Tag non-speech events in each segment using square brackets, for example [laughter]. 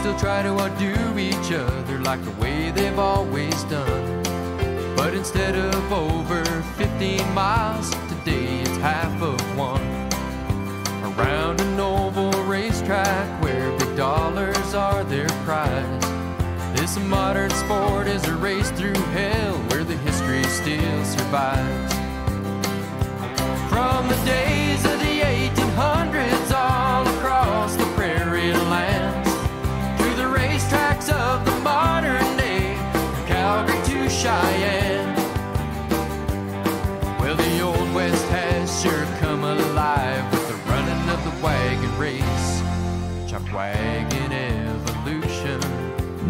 still try to outdo each other like the way they've always done. But instead of over 15 miles, today it's half of one. Around an oval racetrack where big dollars are their prize. This modern sport is a race through hell where the history still survives. From the days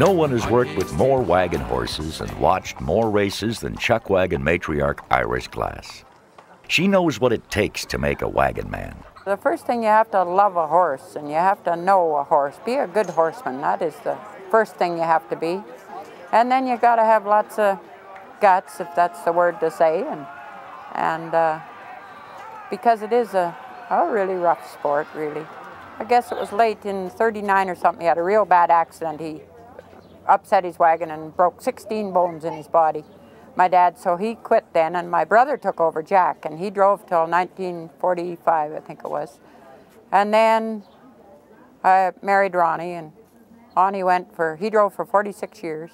No one has worked with more wagon horses and watched more races than chuck wagon matriarch Iris Glass. She knows what it takes to make a wagon man. The first thing you have to love a horse and you have to know a horse. Be a good horseman. That is the first thing you have to be. And then you got to have lots of guts, if that's the word to say, and and uh, because it is a, a really rough sport, really. I guess it was late in '39 or something. He had a real bad accident. He upset his wagon and broke 16 bones in his body. My dad, so he quit then, and my brother took over Jack, and he drove till 1945, I think it was. And then I married Ronnie, and on he went for, he drove for 46 years.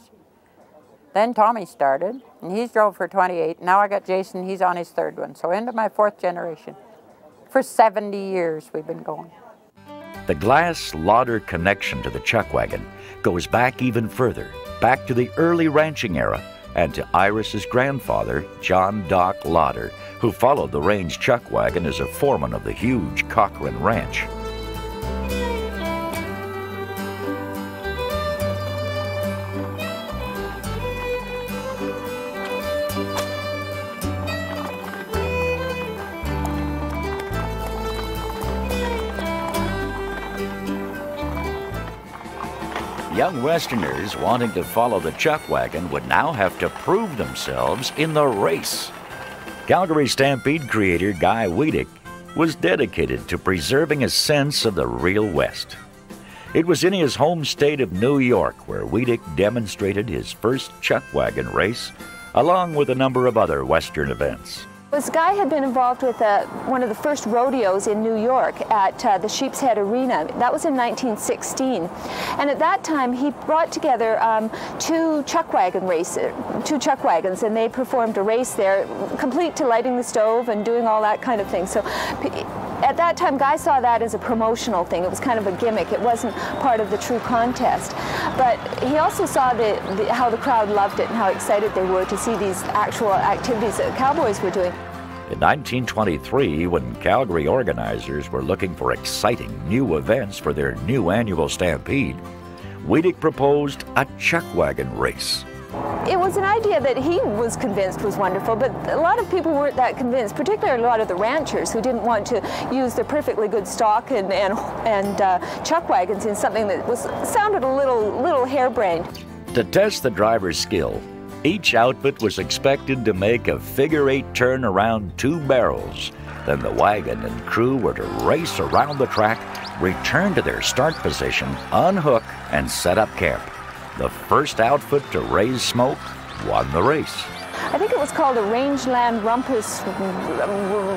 Then Tommy started, and he's drove for 28. Now I got Jason, he's on his third one. So into my fourth generation. For 70 years we've been going. The Glass Lauder connection to the chuck wagon goes back even further, back to the early ranching era and to Iris's grandfather, John Doc Lauder, who followed the range chuck wagon as a foreman of the huge Cochrane Ranch. Young Westerners wanting to follow the chuck wagon would now have to prove themselves in the race. Calgary Stampede creator Guy Weadick was dedicated to preserving a sense of the real West. It was in his home state of New York where Weadick demonstrated his first chuck wagon race, along with a number of other Western events. This guy had been involved with uh, one of the first rodeos in New York at uh, the Sheep's Head Arena. That was in 1916. And at that time, he brought together um, two chuck wagon races, two chuck wagons, and they performed a race there, complete to lighting the stove and doing all that kind of thing. So at that time, Guy saw that as a promotional thing. It was kind of a gimmick. It wasn't part of the true contest. But he also saw the, the, how the crowd loved it and how excited they were to see these actual activities that cowboys were doing. In 1923, when Calgary organizers were looking for exciting new events for their new annual stampede, Weadick proposed a chuck wagon race. It was an idea that he was convinced was wonderful, but a lot of people weren't that convinced, particularly a lot of the ranchers who didn't want to use their perfectly good stock and, and, and uh, chuck wagons in something that was sounded a little, little harebrained. To test the driver's skill, each outfit was expected to make a figure eight turn around two barrels. Then the wagon and crew were to race around the track, return to their start position, unhook, and set up camp. The first outfit to raise smoke won the race. I think it was called a rangeland rumpus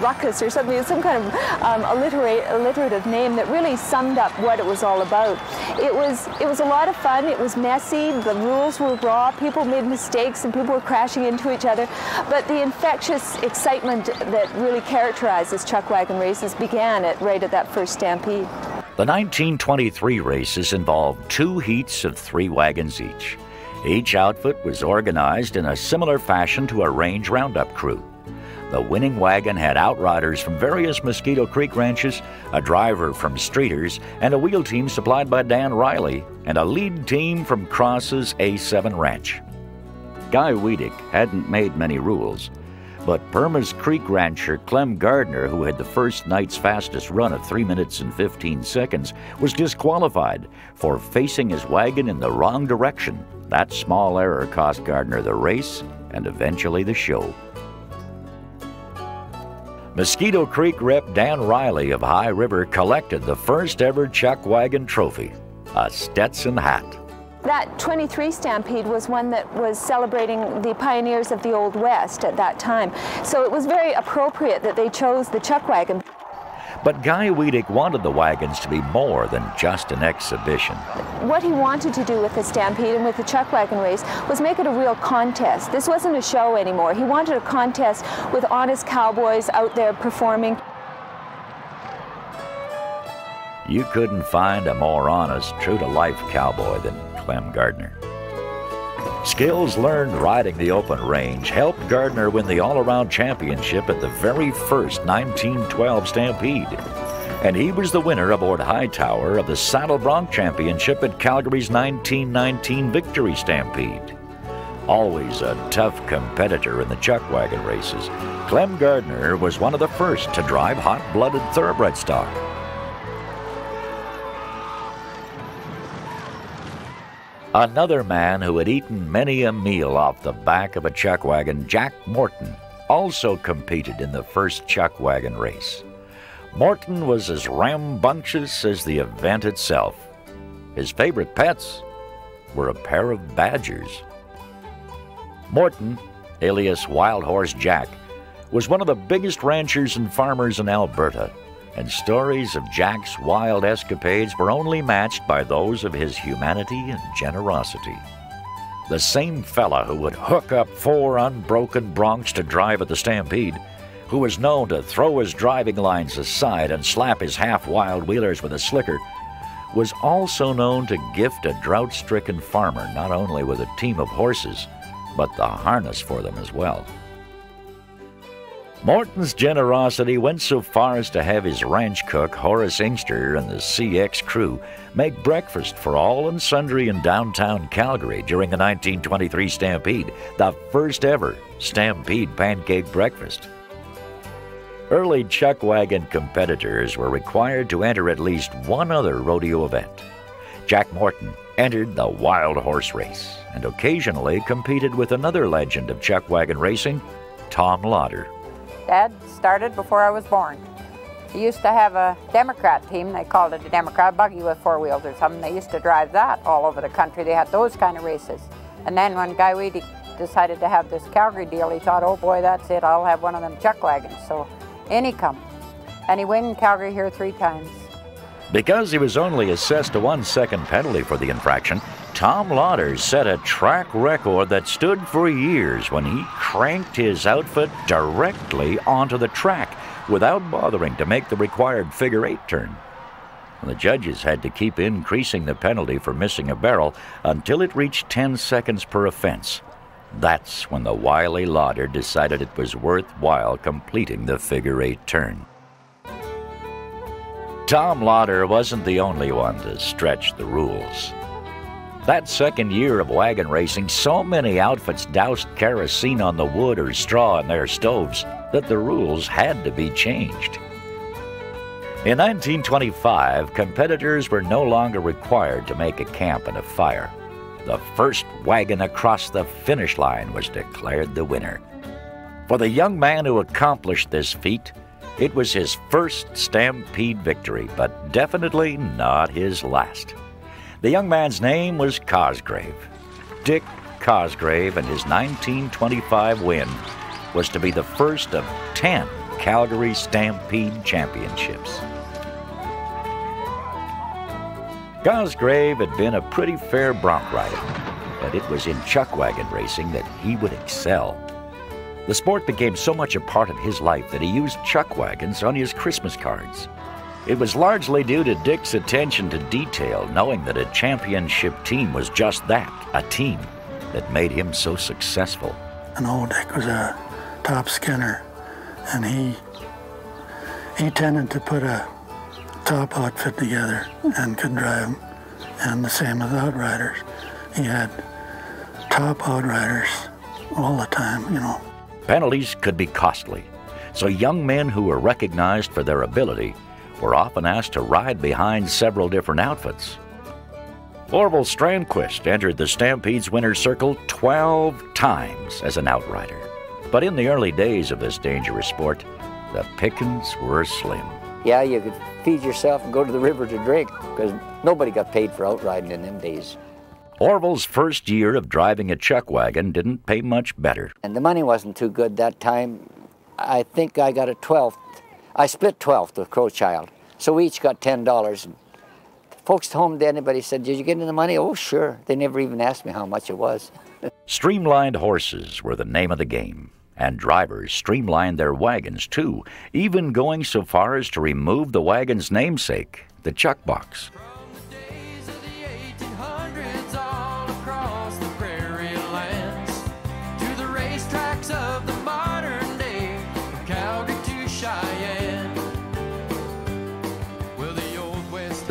ruckus or something, some kind of um, alliterative name that really summed up what it was all about. It was, it was a lot of fun, it was messy, the rules were raw, people made mistakes and people were crashing into each other, but the infectious excitement that really characterizes chuck wagon races began at, right at that first stampede. The 1923 races involved two heats of three wagons each. Each outfit was organized in a similar fashion to a range roundup crew. The winning wagon had outriders from various Mosquito Creek ranches, a driver from Streeters, and a wheel team supplied by Dan Riley, and a lead team from Cross's A7 Ranch. Guy Weadick hadn't made many rules, but Pirmez Creek rancher Clem Gardner, who had the first night's fastest run of 3 minutes and 15 seconds, was disqualified for facing his wagon in the wrong direction that small error cost Gardner the race and eventually the show. Mosquito Creek rep Dan Riley of High River collected the first ever chuck wagon trophy. a Stetson hat. That 23 Stampede was one that was celebrating the pioneers of the Old West at that time. So it was very appropriate that they chose the chuck wagon. But Guy Weadick wanted the wagons to be more than just an exhibition. What he wanted to do with the Stampede and with the chuck wagon race was make it a real contest. This wasn't a show anymore. He wanted a contest with honest cowboys out there performing. You couldn't find a more honest, true to life cowboy than Clem Gardner. Skills learned riding the open range helped Gardner win the all around championship at the very first 1912 Stampede. And he was the winner aboard Hightower of the Saddle Bronc Championship at Calgary's 1919 Victory Stampede. Always a tough competitor in the chuck wagon races, Clem Gardner was one of the first to drive hot blooded thoroughbred stock. Another man who had eaten many a meal off the back of a chuck wagon, Jack Morton, also competed in the first chuck wagon race. Morton was as rambunctious as the event itself. His favorite pets were a pair of badgers. Morton, alias Wild Horse Jack, was one of the biggest ranchers and farmers in Alberta and stories of Jack's wild escapades were only matched by those of his humanity and generosity. The same fella who would hook up four unbroken broncs to drive at the Stampede, who was known to throw his driving lines aside and slap his half wild wheelers with a slicker, was also known to gift a drought stricken farmer not only with a team of horses, but the harness for them as well. Morton's generosity went so far as to have his ranch cook, Horace Inkster, and the CX crew make breakfast for all and sundry in downtown Calgary during the 1923 Stampede, the first ever Stampede pancake breakfast. Early chuck wagon competitors were required to enter at least one other rodeo event. Jack Morton entered the Wild Horse Race and occasionally competed with another legend of chuck wagon racing, Tom Lauder. Dad started before I was born. He used to have a Democrat team, they called it a Democrat buggy with four wheels or something. They used to drive that all over the country. They had those kind of races. And then when Guy Weadick decided to have this Calgary deal, he thought, oh boy, that's it, I'll have one of them chuck wagons. So in he come. And he won Calgary here three times. Because he was only assessed a one second penalty for the infraction, Tom Lauder set a track record that stood for years when he cranked his outfit directly onto the track without bothering to make the required figure eight turn. The judges had to keep increasing the penalty for missing a barrel until it reached 10 seconds per offense. That's when the wily Lauder decided it was worthwhile completing the figure eight turn. Tom Lauder wasn't the only one to stretch the rules. That second year of wagon racing, so many outfits doused kerosene on the wood or straw in their stoves that the rules had to be changed. In 1925, competitors were no longer required to make a camp and a fire. The first wagon across the finish line was declared the winner. For the young man who accomplished this feat, it was his first Stampede victory, but definitely not his last. The young man's name was Cosgrave. Dick Cosgrave, and his 1925 win was to be the first of 10 Calgary Stampede Championships. Cosgrave had been a pretty fair bronc rider, but it was in chuckwagon racing that he would excel. The sport became so much a part of his life that he used chuck wagons on his Christmas cards. It was largely due to Dick's attention to detail, knowing that a championship team was just that a team that made him so successful. And old Dick was a top skinner, and he he tended to put a top outfit together and could drive them. And the same with outriders. He had top outriders all the time, you know. Penalties could be costly, so young men who were recognized for their ability were often asked to ride behind several different outfits. Orville Strandquist entered the Stampede's winner's circle 12 times as an outrider. But in the early days of this dangerous sport, the pickings were slim. yeah, you could feed yourself and go to the river to drink because nobody got paid for outriding in them days. Orville's first year of driving a chuck wagon didn't pay much better. And the money wasn't too good that time. I think I got a 12th. I split 12th with Crowchild. So we each got $10. And folks home to anybody said, Did you get any the money? Oh, sure. They never even asked me how much it was. [laughs] Streamlined horses were the name of the game. And drivers streamlined their wagons too, even going so far as to remove the wagon's namesake, the chuck box.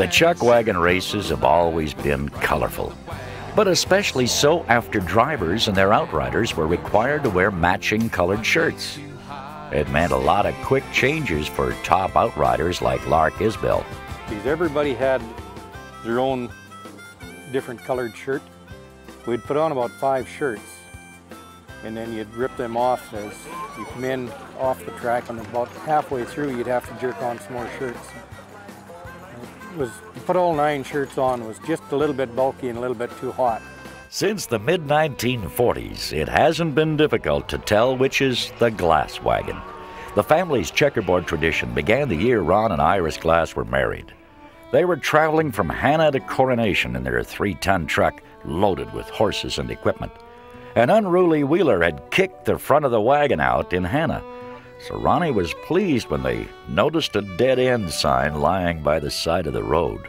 The chuck wagon races have always been colorful but especially so after drivers and their outriders were required to wear matching colored shirts. It meant a lot of quick changes for top outriders like Lark Isbell. Everybody had their own different colored shirt. We'd put on about five shirts and then you'd rip them off as you come in off the track and about halfway through you'd have to jerk on some more shirts was put all nine shirts on was just a little bit bulky and a little bit too hot. Since the mid 1940s, it hasn't been difficult to tell which is the glass wagon. The family's checkerboard tradition began the year Ron and Iris Glass were married. They were traveling from Hanna to Coronation in their three ton truck loaded with horses and equipment. An unruly wheeler had kicked the front of the wagon out in Hanna. So Ronnie was pleased when they noticed a dead end sign lying by the side of the road.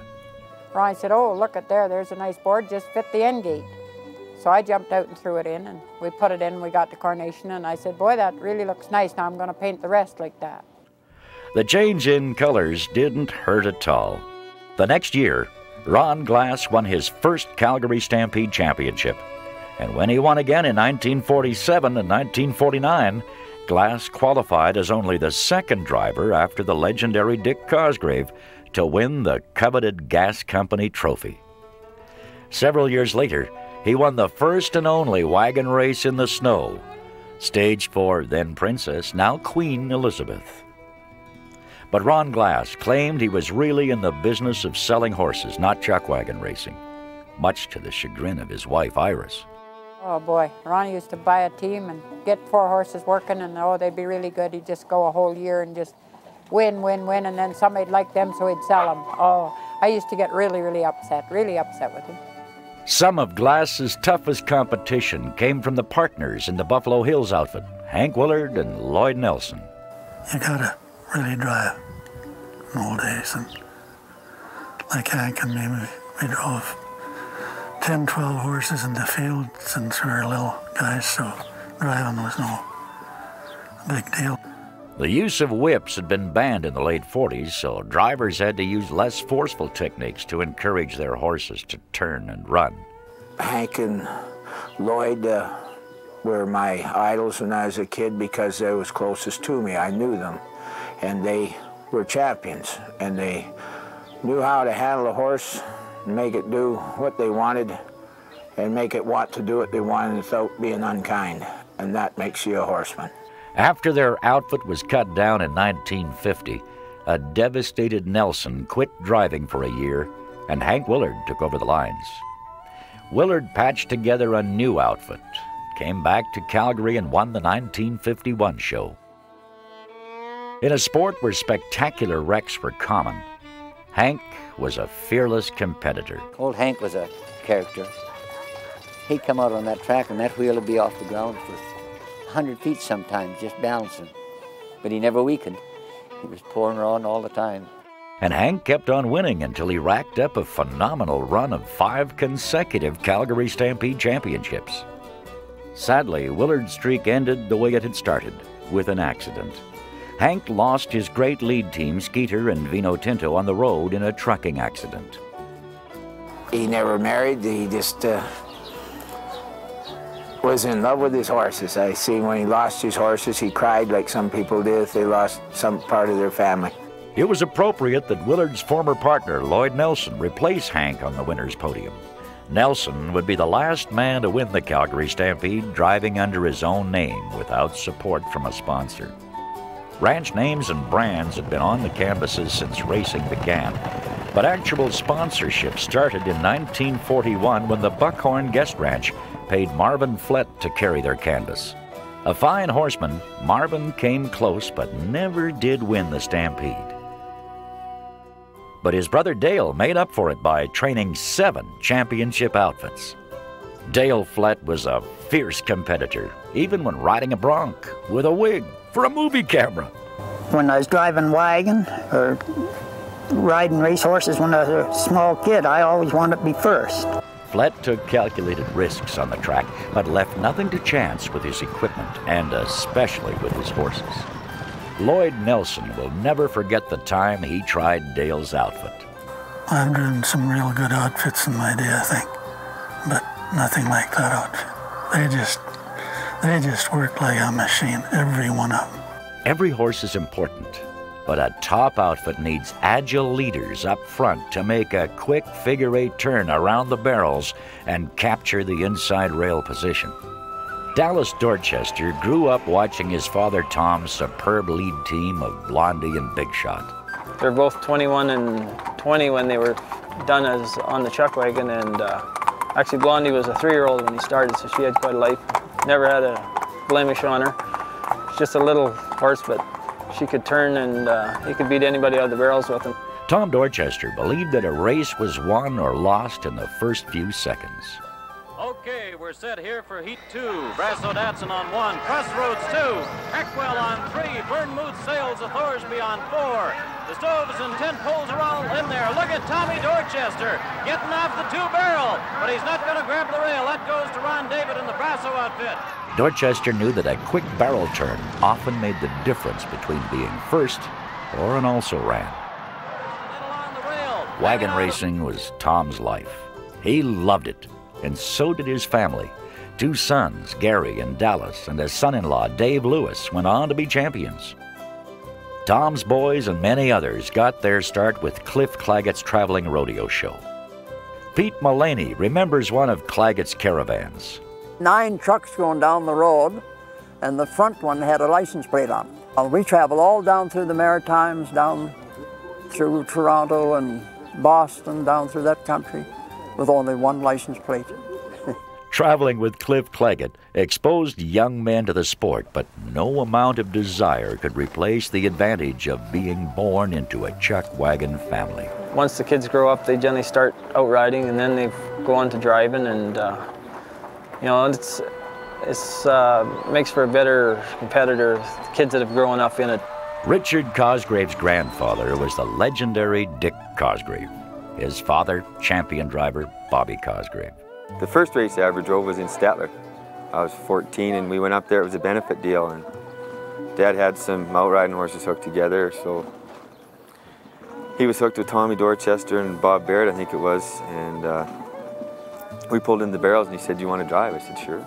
Ronnie said, Oh, look at there, there's a nice board, just fit the end gate. So I jumped out and threw it in, and we put it in, we got the Coronation, and I said, Boy, that really looks nice. Now I'm going to paint the rest like that. The change in colors didn't hurt at all. The next year, Ron Glass won his first Calgary Stampede Championship. And when he won again in 1947 and 1949, Glass qualified as only the second driver after the legendary Dick Cosgrave to win the coveted Gas Company trophy. Several years later, he won the first and only wagon race in the snow, staged for then Princess, now Queen Elizabeth. But Ron Glass claimed he was really in the business of selling horses, not chuck wagon racing, much to the chagrin of his wife Iris. Oh boy, Ronnie used to buy a team and get four horses working and oh, they'd be really good. He'd just go a whole year and just win, win, win, and then somebody'd like them, so he'd sell them. Oh, I used to get really, really upset, really upset with him. Some of Glass's toughest competition came from the partners in the Buffalo Hills outfit, Hank Willard and Lloyd Nelson. You gotta really drive in old days, and like Hank and me, we drove 10, 12 horses in the field since we were little guys, so driving was no big deal. The use of whips had been banned in the late 40s, so drivers had to use less forceful techniques to encourage their horses to turn and run. Hank and Lloyd uh, were my idols when I was a kid because they was closest to me. I knew them, and they were champions, and they knew how to handle a horse make it do what they wanted and make it want to do what they wanted without being unkind. And that makes you a horseman. After their outfit was cut down in 1950, a devastated Nelson quit driving for a year and Hank Willard took over the lines. Willard patched together a new outfit, came back to Calgary and won the 1951 show. In a sport where spectacular wrecks were common, Hank was a fearless competitor. Old Hank was a character. He'd come out on that track and that wheel would be off the ground for 100 feet sometimes, just balancing. But he never weakened. He was pouring on all the time. And Hank kept on winning until he racked up a phenomenal run of five consecutive Calgary Stampede championships. Sadly, Willard's streak ended the way it had started, with an accident. Hank lost his great lead team, Skeeter and Vino Tinto, on the road in a trucking accident. He never married. He just uh, was in love with his horses. I see when he lost his horses, he cried like some people did if they lost some part of their family. It was appropriate that Willard's former partner, Lloyd Nelson, replace Hank on the winner's podium. Nelson would be the last man to win the Calgary Stampede driving under his own name without support from a sponsor. Ranch names and brands had been on the canvases since racing began, but actual sponsorship started in 1941 when the Buckhorn Guest Ranch paid Marvin Flett to carry their canvas. A fine horseman, Marvin came close but never did win the Stampede. But his brother Dale made up for it by training seven championship outfits. Dale Flett was a fierce competitor, even when riding a bronc with a wig for a movie camera. When I was driving wagon or riding race horses when I was a small kid, I always wanted to be first. Flett took calculated risks on the track, but left nothing to chance with his equipment, and especially with his horses. Lloyd Nelson will never forget the time he tried Dale's outfit. I've driven some real good outfits in my day, I think, but nothing like that outfit. They just, they just work like a machine, every one of them. Every horse is important, but a top outfit needs agile leaders up front to make a quick figure eight turn around the barrels and capture the inside rail position. Dallas Dorchester grew up watching his father Tom's superb lead team of Blondie and Big Shot. They're both 21 and 20 when they were done as on the chuck wagon, and uh, actually Blondie was a three-year-old when he started, so she had quite a life. Never had a blemish on her. Just a little horse, but she could turn and uh, he could beat anybody out of the barrels with him. Tom Dorchester believed that a race was won or lost in the first few seconds. Okay, we're set here for Heat 2. Brasso Datsun on 1, Crossroads 2, Eckwell on 3, Burnmouth Sales of Thorsby on 4. The stoves and tent poles are all in there. Look at Tommy Dorchester getting off the two barrel, but he's not going to grab the rail. That goes to Ron David in the Brasso outfit. Dorchester knew that a quick barrel turn often made the difference between being first or an also ran. Wagon racing was Tom's life. He loved it and so did his family. Two sons, Gary and Dallas, and his son in law, Dave Lewis, went on to be champions. Tom's boys and many others got their start with Cliff Claggett's traveling rodeo show. Pete Mullaney remembers one of Claggett's caravans. Nine trucks going down the road, and the front one had a license plate on it. We traveled all down through the Maritimes, down through Toronto and Boston, down through that country with only one license plate. [laughs] Traveling with Cliff Claggett exposed young men to the sport, but no amount of desire could replace the advantage of being born into a chuck wagon family. Once the kids grow up, they generally start out riding, and then they go on to driving, and uh, you know, it's it's uh, makes for a better competitor. The kids that have grown up in it. Richard Cosgrave's grandfather was the legendary Dick Cosgrave. His father, champion driver Bobby Cosgrave. The first race I ever drove was in Stettler. I was 14 and we went up there, it was a benefit deal and Dad had some outriding horses hooked together, so he was hooked with Tommy Dorchester and Bob Baird, I think it was, and uh, we pulled in the barrels and he said, do you want to drive? I said, sure.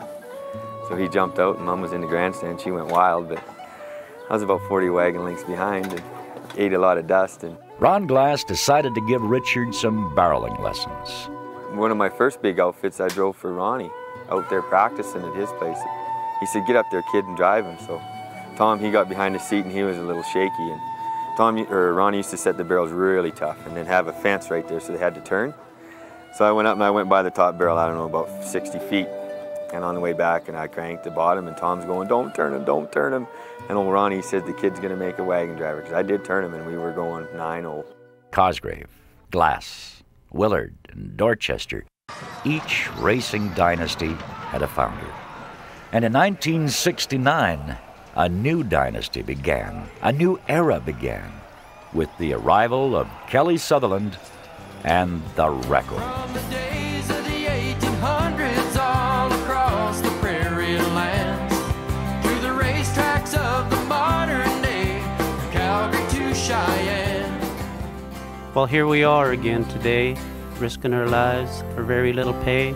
So he jumped out and Mom was in the grandstand, she went wild, but I was about 40 wagon lengths behind and ate a lot of dust. And Ron Glass decided to give Richard some barreling lessons. One of my first big outfits I drove for Ronnie out there practicing at his place. He said, get up there, kid, and drive him. So Tom, he got behind the seat and he was a little shaky. And Tom, or Ronnie used to set the barrels really tough and then have a fence right there so they had to turn. So I went up and I went by the top barrel, I don't know, about 60 feet. And on the way back, and I cranked the bottom, and Tom's going, don't turn him, don't turn him. And old Ronnie said the kid's going to make a wagon driver, because I did turn him, and we were going 9-0. Cosgrave, Glass, Willard, and Dorchester, each racing dynasty had a founder. And in 1969, a new dynasty began, a new era began, with the arrival of Kelly Sutherland and the record. Well, here we are again today, risking our lives for very little pay.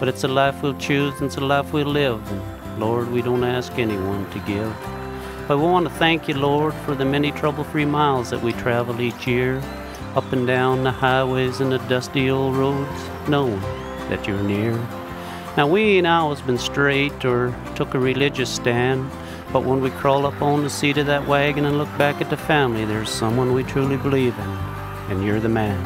But it's a life we'll choose and it's a life we'll live. And Lord, we don't ask anyone to give. But we want to thank you, Lord, for the many trouble free miles that we travel each year, up and down the highways and the dusty old roads, knowing that you're near. Now, we ain't always been straight or took a religious stand, But when we crawl up on the seat of that wagon and look back at the family, there's someone we truly believe in, and you're the man.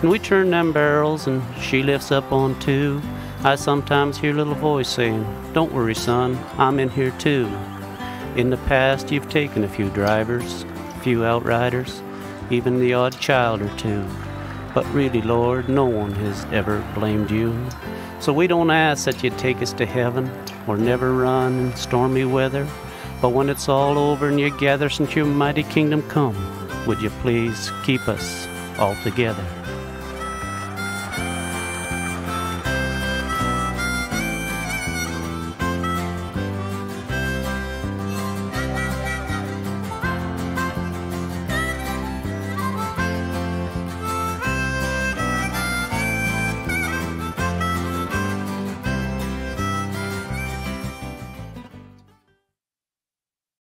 And we turn them barrels and she lifts up on two. I sometimes hear little voice saying, Don't worry, son, I'm in here too. In the past, you've taken a few drivers, a few outriders, even the odd child or two. But really, Lord, no one has ever blamed you. So we don't ask that you take us to heaven or never run in stormy weather. But when it's all over and you gather since your mighty kingdom come, would you please keep us all together?